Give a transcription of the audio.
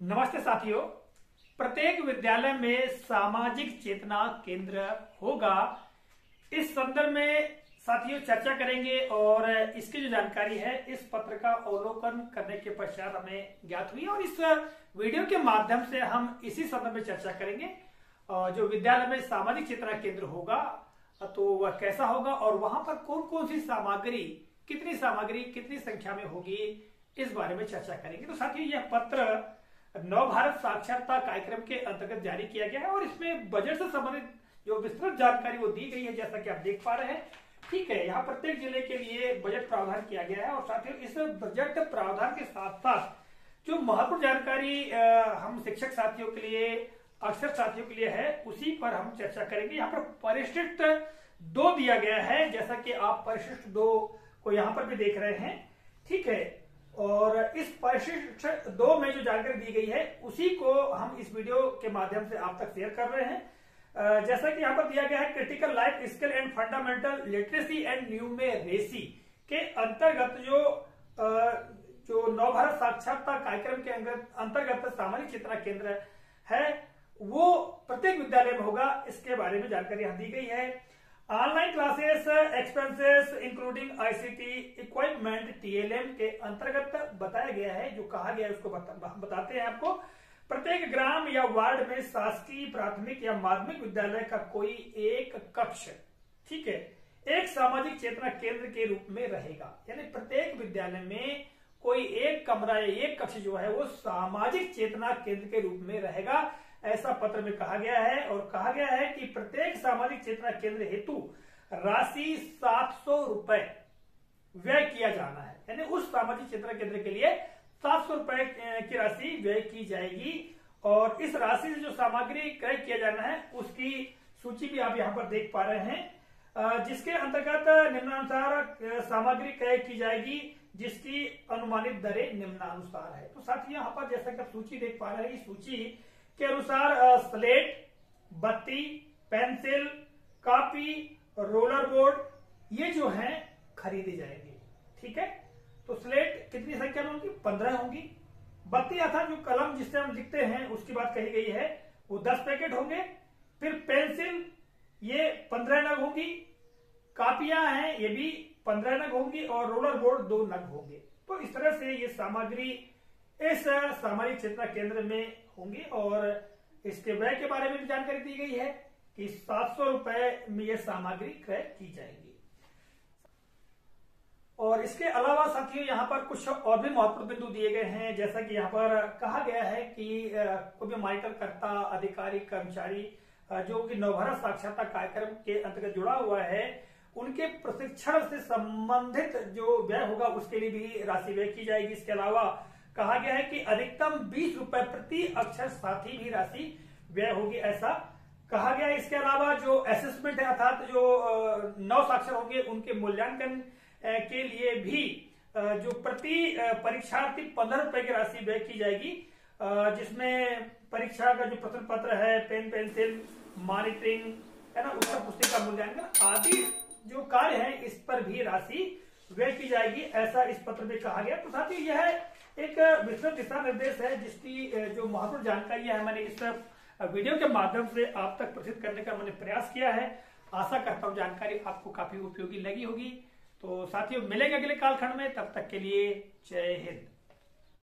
नमस्ते साथियों। प्रत्येक विद्यालय में सामाजिक चेतना केंद्र होगा। इस संदर्भ में साथियों चर्चा करेंगे और इसकी जो जानकारी है, इस पत्र का अवलोकन करने के पश्चात हमें ज्ञात हुई और इस वीडियो के माध्यम से हम इसी संदर्भ में चर्चा करेंगे। जो विद्यालय में सामाजिक चेतना केंद्र होगा तो वह कैसा होगा और वहाँ पर कौन कौन सी सामग्री, कितनी सामग्री, कितनी संख्या में होगी, इस बारे में चर्चा करेंगे। तो साथियों, यह पत्र नव भारत साक्षरता कार्यक्रम के अंतर्गत जारी किया गया है और इसमें बजट से संबंधित जो विस्तृत जानकारी वो दी गई है, जैसा कि आप देख पा रहे हैं। ठीक है, यहाँ प्रत्येक ज़िले के लिए बजट प्रावधान किया गया है और साथ ही इस बजट प्रावधान के साथ साथ जो महत्वपूर्ण जानकारी हम शिक्षक साथियों के लिए अक्षर साथियों के लिए है, उसी पर हम चर्चा करेंगे। यहाँ पर परिशिष्ट दो दिया गया है, जैसा कि आप परिशिष्ट दो को यहाँ पर भी देख रहे हैं। ठीक है और इस परिशिष्ट दो में जो जानकारी दी गई है, उसी को हम इस वीडियो के माध्यम से आप तक शेयर कर रहे हैं। जैसा कि यहाँ पर दिया गया है critical life skill and fundamental literacy and numeracy के अंतर्गत जो जो नव भारत साक्षरता कार्यक्रम के अंतर्गत सामाजिक चेतना केंद्र है, वो प्रत्येक विद्यालय में होगा, इसके बारे में जानकारी यहाँ दी गई है। Expenses including ICT equipment TLM के अंतर्गत बताया गया है जो कहा गया है उसको बता, बताते हैं आपको। प्रत्येक ग्राम या वार्ड में शासकीय प्राथमिक या माध्यमिक विद्यालय का कोई एक कक्ष ठीक है एक सामाजिक चेतना केंद्र के रूप में रहेगा। यानी प्रत्येक विद्यालय में कोई एक कमरा या एक कक्ष जो है वो सामाजिक चेतना केंद्र के रूप में रहेगा। ऐसा पत्र में कहा गया है और कहा गया है कि प्रत्येक सामाजिक चेतना केंद्र हेतु राशि सात सौ रुपए व्यय किया जाना है। यानी उस सामाजिक चेतना केंद्र के लिए सात सौ रुपए की राशि व्यय की जाएगी। और इस राशि से जो सामग्री क्रय किया जाना है, उसकी सूची भी आप यहाँ पर देख पा रहे हैं। जिसके अंतर्गत निम्नानुसार सामग्री क्रय की जाएगी, जिसकी अनुमानित दरें निम्नानुसार है। तो साथ ही यहाँ पर जैसा कि आप सूची देख पा रहे हैं, इस सूची के अनुसार स्लेट, बत्ती, पेंसिल, कॉपी रोलर बोर्ड, ये जो है, खरीदी जाएँगे। ठीक है? तो स्लेट कितनी संख्या में होंगी? पंद्रह होंगी। बत्ती अर्थात जो कलम जिससे हम लिखते हैं, उसकी बात कही गई है, वो दस पैकेट होंगे। फिर पेंसिल, ये पंद्रह नग होंगी। कापियाँ हैं, ये भी पंद्रह नग होंगी और रोलर बोर्ड दो नग होंगे। तो इस तरह से ये सामग्री इस सामाजिक चेतना केंद्र में होंगे और इसके व्यय के बारे में भी जानकारी दी गई है। कि सात सौ रुपए में यह सामग्री क्रय की जाएगी। और इसके अलावा साथियों, यहाँ पर कुछ और भी महत्वपूर्ण बिंदु दिए गए हैं। जैसा कि यहाँ पर कहा गया है कि कोई भी मॉनिटर करता अधिकारी, कर्मचारी जो कि नवभारत साक्षरता कार्यक्रम के अंतर्गत जुड़ा हुआ है, उनके प्रशिक्षण से संबंधित जो व्यय होगा, उसके लिए भी राशि व्यय की जाएगी। इसके अलावा कहा गया है कि अधिकतम बीस रुपए प्रति अक्षर साथी भी राशि व्यय होगी, ऐसा कहा गया इसके अलावा जो असेसमेंट है, अर्थात जो नौ साक्षर होंगे, उनके मूल्यांकन के लिए भी जो प्रति परीक्षार्थी पंद्रह रुपए की राशि व्यय की जाएगी जिसमें परीक्षा का जो प्रश्न पत्र है, पेन, पेंसिल, मॉनिटरिंग, है ना उत्तर पुस्तिका मूल्यांकन आदि जो कार्य है, इस पर भी राशि व्यय की जाएगी, ऐसा इस पत्र में कहा गया। तो साथ ही यह एक विस्तृत दिशा निर्देश है, जिसकी जो महत्वपूर्ण जानकारी है मैंने इस वीडियो के माध्यम से आप तक प्रसिद्ध करने का मैंने प्रयास किया है। आशा करता हूँ जानकारी आपको काफ़ी उपयोगी लगी होगी। तो साथियों, मिलेंगे अगले कालखंड में। तब तक के लिए जय हिंद।